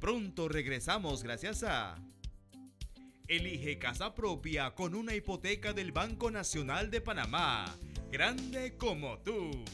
Pronto regresamos gracias a... Elige casa propia con una hipoteca del Banco Nacional de Panamá. Grande como tú.